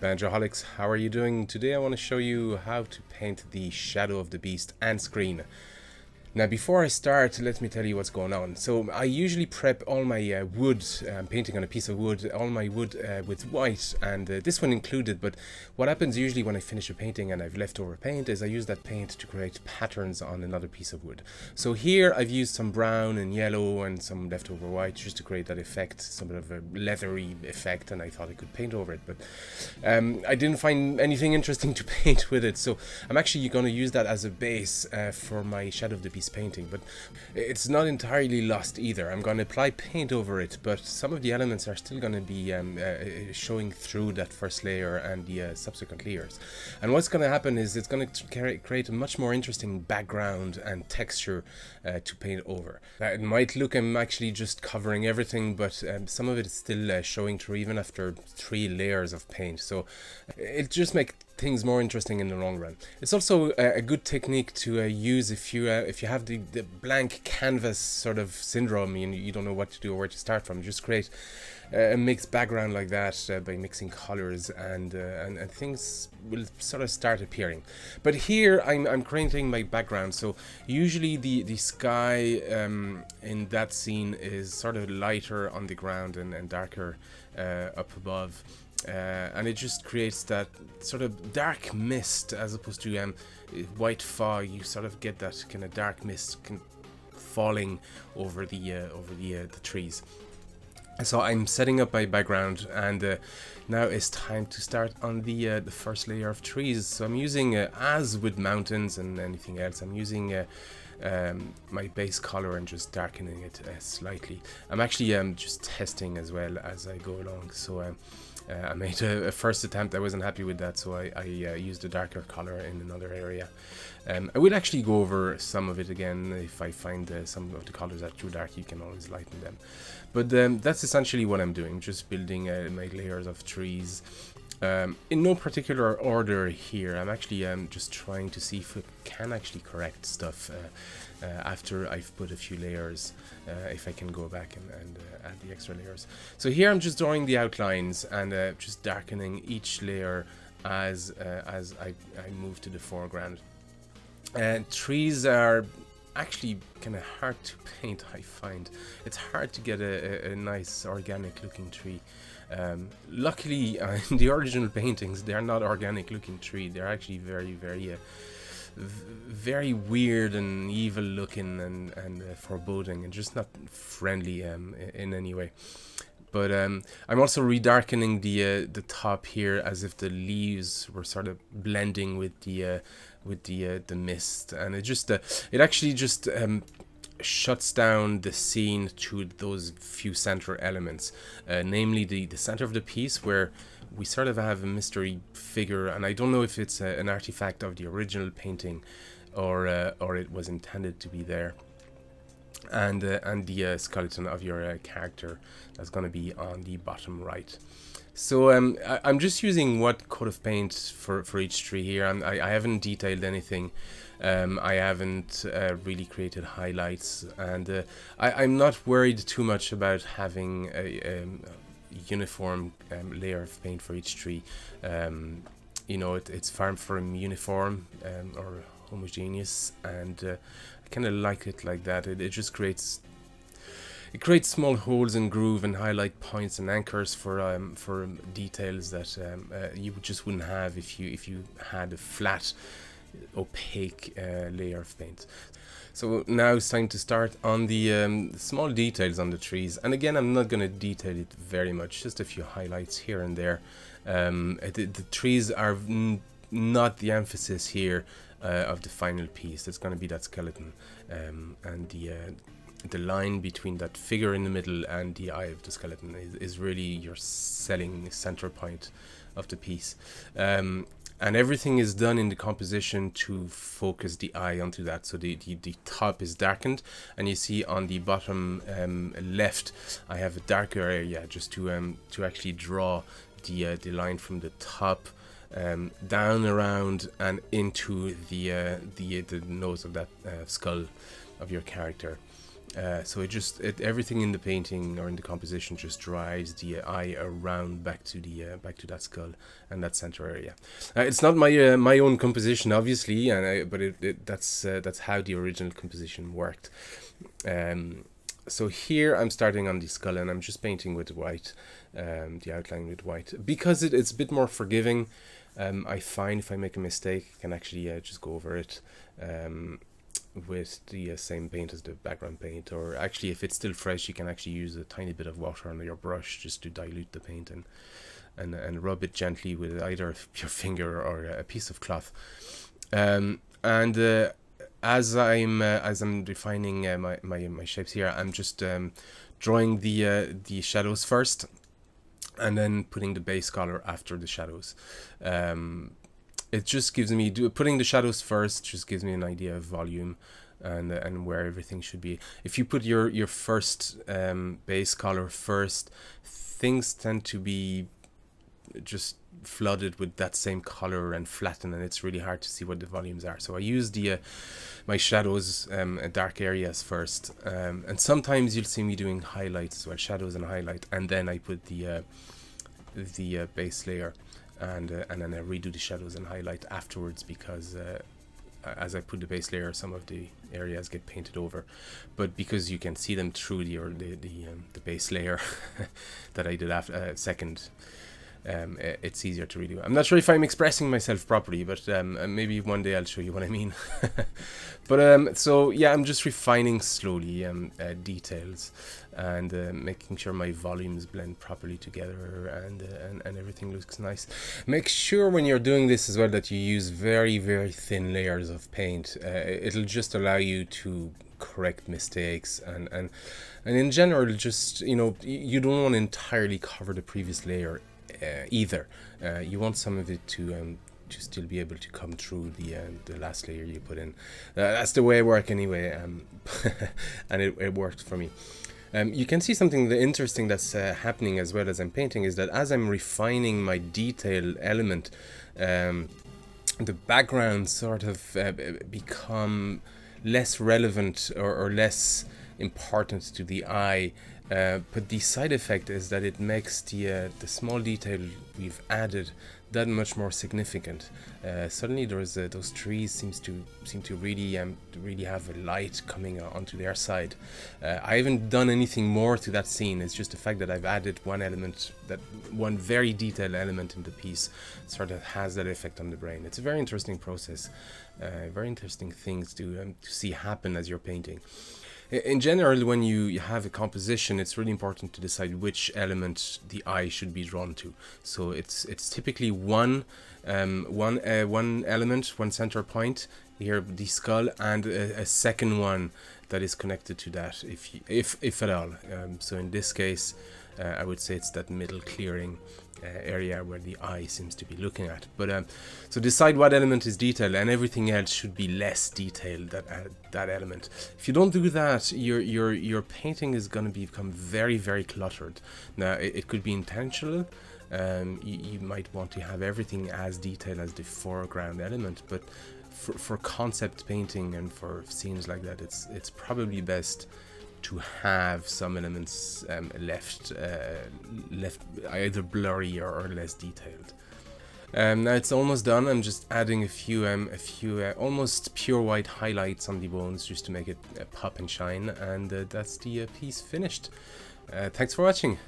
Banjoholics, how are you doing? Today I want to show you how to paint the Shadow of the Beast and screen. Now before I start, let me tell you what's going on. So I usually prep all my uh, wood, I'm painting on a piece of wood, all my wood uh, with white and uh, this one included, but what happens usually when I finish a painting and I've leftover paint is I use that paint to create patterns on another piece of wood. So here I've used some brown and yellow and some leftover white just to create that effect, some of a leathery effect and I thought I could paint over it, but um, I didn't find anything interesting to paint with it, so I'm actually going to use that as a base uh, for my Shadow of the Beast painting, but it's not entirely lost either. I'm going to apply paint over it, but some of the elements are still going to be um, uh, showing through that first layer and the uh, subsequent layers. And what's going to happen is it's going to create a much more interesting background and texture uh, to paint over. it might look I'm actually just covering everything, but um, some of it is still uh, showing through even after three layers of paint. So it just makes things more interesting in the long run. It's also a, a good technique to uh, use if you uh, if you have the, the blank canvas sort of syndrome and you don't know what to do or where to start from. Just create a mixed background like that uh, by mixing colors and, uh, and, and things will sort of start appearing. But here I'm, I'm creating my background so usually the, the sky um, in that scene is sort of lighter on the ground and, and darker uh, up above uh, and it just creates that sort of dark mist as opposed to um, white fog. You sort of get that kind of dark mist falling over the uh, over the uh, the trees. So I'm setting up my background, and uh, now it's time to start on the uh, the first layer of trees. So I'm using, uh, as with mountains and anything else, I'm using um, my base color and just darkening it slightly. I'm actually um, just testing as well as I go along. So. Uh, I made a, a, first attempt, I wasn't happy with that, so I, I uh, used a darker color in another area. Um, I will actually go over some of it again, if I find uh, some of the colors are too dark, you can always lighten them. But um, that's essentially what I'm doing, just building uh, my layers of trees. Um, in no particular order here, I'm actually um, just trying to see if we can actually correct stuff uh, uh, after I've put a few layers, if I can go back and, and add the extra layers. So here I'm just drawing the outlines and uh, just darkening each layer as uh, as I, I move to the foreground. And trees are actually kind of hard to paint I find it's hard to get a, a, a nice organic looking tree um, luckily uh, the original paintings they're not organic looking tree they're actually very very uh, very weird and evil looking and, and uh, foreboding and just not friendly um, in any way. But um, I'm also redarkening the uh, the top here as if the leaves were sort of blending with the uh, with the uh, the mist, and it just it actually just um, shuts down the scene to those few central elements, uh, namely the the center of the piece where we sort of have a mystery figure, and I don't know if it's a, an artifact of the original painting, or uh, or it was intended to be there. And uh, and the uh, skeleton of your uh, character that's going to be on the bottom right. So um, I, am just using what coat of paint for, for each tree here. I'm, I, I haven't detailed anything. Um, I haven't uh, really created highlights, and uh, I, am not worried too much about having a, um, uniform um, layer of paint for each tree. Um, you know, it, it's far from uniform or homogeneous, and uh, I kind of like it like that. It, it just creates it creates small holes and groove and highlight points and anchors for um, for details that um, uh, you just wouldn't have if you if you had a flat opaque uh, layer of paint. So now it's time to start on the um, small details on the trees. And again, I'm not going to detail it very much, just a few highlights here and there. Um, the, the, trees are not the emphasis here uh, of the final piece. It's going to be that skeleton um, and the uh, the line between that figure in the middle and the eye of the skeleton is, is really your selling center point of the piece. Um, and everything is done in the composition to focus the eye onto that so the, the, the top is darkened and you see on the bottom um, left I have a darker area just to um, to actually draw the, uh, the line from the top um, down around and into the, uh, the the nose of that uh, skull of your character Uh, so it just it, everything in the painting or in the composition just drives the eye around back to the uh, back to that skull and that center area. Uh, it's not my uh, my own composition, obviously, and I, but it, it that's uh, that's how the original composition worked. Um, so here I'm starting on the skull and I'm just painting with white, um, the outline with white because it, it's a bit more forgiving. Um, I find if I make a mistake, I can actually just go over it. Um, with the uh, same paint as the background paint or actually if it's still fresh you can actually use a tiny bit of water on your brush just to dilute the paint and and, and rub it gently with either your finger or a piece of cloth. Um, and uh, as I'm uh, as I'm defining uh, my, my my shapes here I'm just um, drawing the uh, the shadows first and then putting the base color after the shadows. Um, it just gives me putting the shadows first just gives me an idea of volume and and where everything should be. If you put your your first um, base color first things tend to be just flooded with that same color and flatten and it's really hard to see what the volumes are. So I use the uh, my shadows um, dark areas first um, and sometimes you'll see me doing highlights as well shadows and highlight and then I put the uh, the uh, base layer and uh, and then I redo the shadows and highlight afterwards because uh, as I put the base layer some of the areas get painted over but because you can see them through the or the the, um, the base layer that I did after uh, second um, it's easier to redo. I'm not sure if I'm expressing myself properly, but um, uh, maybe one day I'll show you what I mean. but um, so yeah, I'm just refining slowly um, uh, details and uh, making sure my volumes blend properly together and, uh, and and everything looks nice. Make sure when you're doing this as well that you use very very thin layers of paint. Uh, it'll just allow you to correct mistakes and and and in general just you know you don't want to entirely cover the previous layer uh, either uh, you want some of it to um, to still be able to come through the uh, the last layer you put in uh, that's the way I work anyway um, and it, it worked for me um, you can see something interesting that's uh, happening as well as I'm painting is that as I'm refining my detail element, um, the background sort of uh, become less relevant or, or, less important to the eye. Uh, but the side effect is that it makes the uh, the small detail we've added that much more significant. Uh, suddenly, there's uh, those trees seems to seem to really um, really have a light coming onto their side. Uh, I haven't done anything more to that scene. It's just the fact that I've added one element, that one very detailed element in the piece, sort of has that effect on the brain. It's a very interesting process, uh, very interesting things to um, to see happen as you're painting in general, when you have a composition, it's really important to decide which element the eye should be drawn to. So it's it's typically one um, one uh, one element, one center point here, the skull, and a, a, second one that is connected to that, if if if at all. Um, so in this case, uh, I would say it's that middle clearing uh, area where the eye seems to be looking at. But um, so decide what element is detailed, and everything else should be less detailed that uh, that element. If you don't do that, your your your painting is going to become very very cluttered. Now it, it could be intentional. Um, you, you might want to have everything as detailed as the foreground element, but for, for concept painting and for scenes like that, it's it's probably best to have some elements um, left uh, left either blurry or, less detailed. Um, now it's almost done. I'm just adding a few um, a few uh, almost pure white highlights on the bones just to make it uh, pop and shine, and uh, that's the uh, piece finished. Uh, thanks for watching.